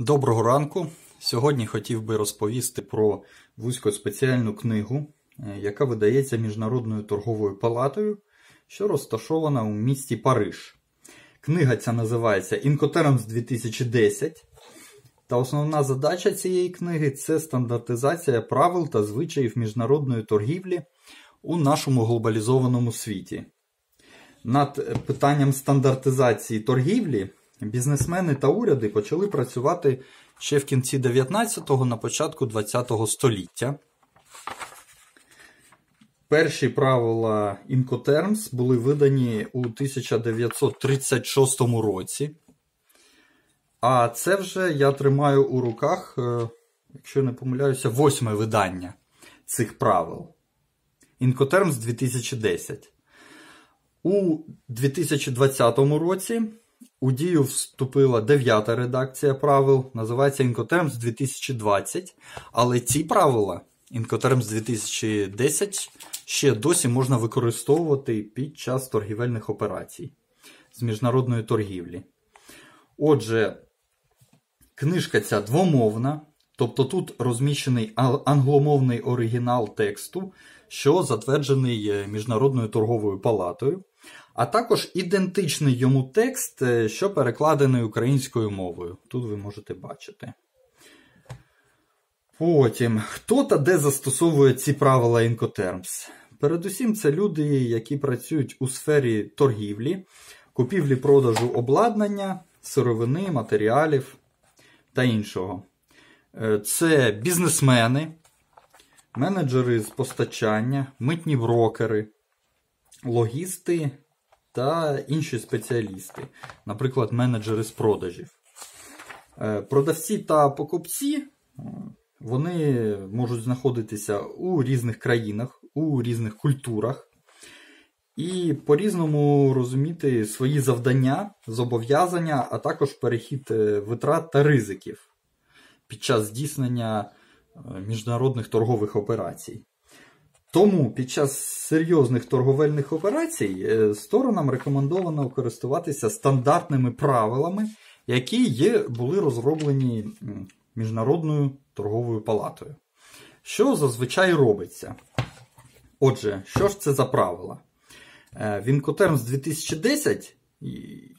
Доброго ранку. Сьогодні хотів би розповісти про вузькоспеціальну книгу, е, яка видається Міжнародною торговою палатою, що розташована у місті Париж. Книга ця називається Incoterms 2010. Та основна задача цієї книги це стандартизація правил та звичаїв міжнародної торгівлі у нашому глобалізованому світі. Над питанням стандартизації торгівлі бізнесмени та уряди почали працювати ще в кінці 19-го, на початку 20-го століття. Перші правила Incoterms були видані у 1936 році. А це вже я тримаю у руках, е, якщо не помиляюся, восьме видання цих правил. Incoterms 2010. У 2020 році у дію вступила дев'ята редакція правил, називається Incoterms 2020. Але ці правила Incoterms 2010 ще досі можна використовувати під час торгівельних операцій з міжнародної торгівлі. Отже, книжка ця двомовна, тобто тут розміщений англомовний оригінал тексту, що затверджений е, Міжнародною торговою палатою а також ідентичний йому текст, е, що перекладений українською мовою. Тут ви можете бачити. Потім, хто та де застосовує ці правила Incoterms? Передусім, це люди, які працюють у сфері торгівлі, купівлі-продажу обладнання, сировини, матеріалів та іншого. Е, це бізнесмени, менеджери з постачання, митні брокери, логісти та інші спеціалісти, наприклад, менеджери з продажів. Е, продавці та покупці вони можуть знаходитися у різних країнах, у різних культурах і по-різному розуміти свої завдання, зобов'язання, а також перехід е, витрат та ризиків під час здійснення е, міжнародних торгових операцій. Тому під час серйозних торговельних операцій е, сторонам рекомендовано користуватися стандартними правилами, які є, були розроблені Міжнародною торговою палатою. Що зазвичай робиться? Отже, що ж це за правила? Е, Вінкотермс 2010,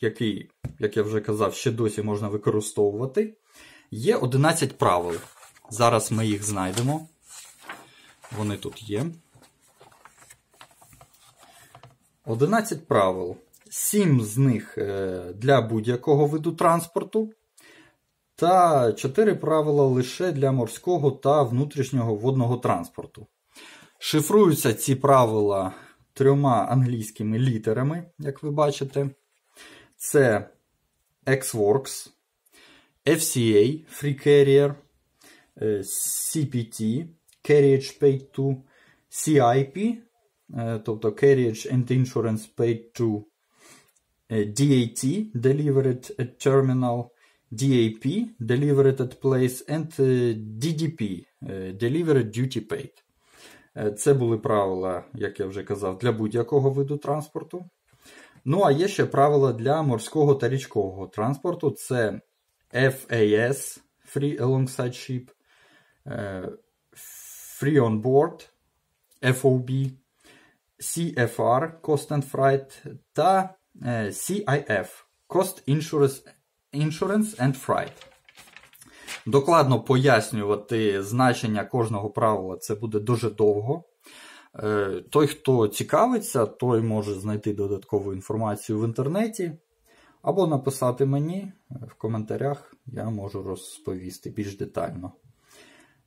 який, як я вже казав, ще досі можна використовувати, є 11 правил. Зараз ми їх знайдемо. Вони тут є. 11 правил. 7 з них е, для будь-якого виду транспорту. Та 4 правила лише для морського та внутрішнього водного транспорту. Шифруються ці правила трьома англійськими літерами, як ви бачите. Це XWorks, FCA Free Carrier, е, CPT carriage paid to CIP, е, тобто carriage and insurance paid to е, DAT, delivered at terminal, DAP, delivered at place, and е, DDP, delivered duty paid. Це були правила, як я вже казав, для будь-якого виду транспорту. Ну, а є ще правила для морського та річкового транспорту. Це FAS, Free Alongside Ship, Free on Board, FOB, CFR Cost and Freight та CIF Cost Insurance, Insurance and Freight. Докладно пояснювати значення кожного правила це буде дуже довго. Е, той, хто цікавиться, той може знайти додаткову інформацію в інтернеті. Або написати мені в коментарях, я можу розповісти більш детально.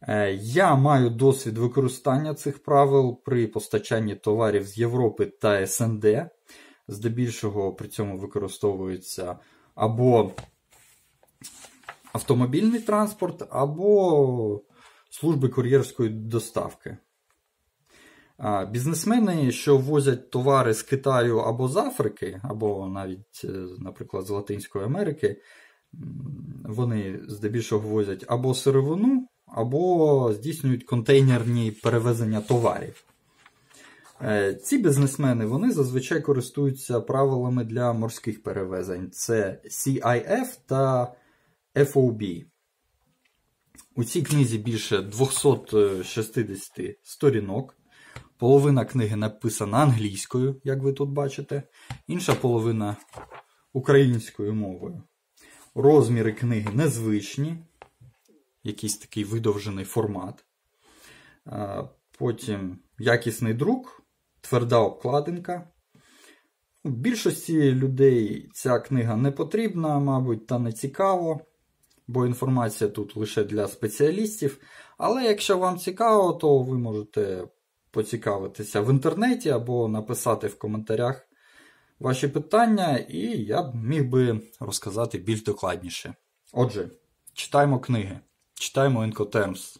Е, я маю досвід використання цих правил при постачанні товарів з Європи та СНД. Здебільшого при цьому використовується або автомобільний транспорт, або служби кур'єрської доставки. Бізнесмени, що возять товари з Китаю або з Африки, або навіть, е, наприклад, з Латинської Америки, вони здебільшого возять або сировину, або здійснюють контейнерні перевезення товарів. Е, ці бізнесмени вони зазвичай користуються правилами для морських перевезень: це CIF та FOB. У цій книзі більше 260 сторінок. Половина книги написана англійською, як ви тут бачите, інша половина українською мовою. Розміри книги незвичні, якийсь такий видовжений формат. Потім якісний друк, тверда обкладинка. У більшості людей ця книга не потрібна, мабуть, та не цікаво, бо інформація тут лише для спеціалістів. Але якщо вам цікаво, то ви можете поцікавитися в інтернеті або написати в коментарях ваші питання, і я б міг би розказати більш докладніше. Отже, читаємо книги, читаємо Incoterms.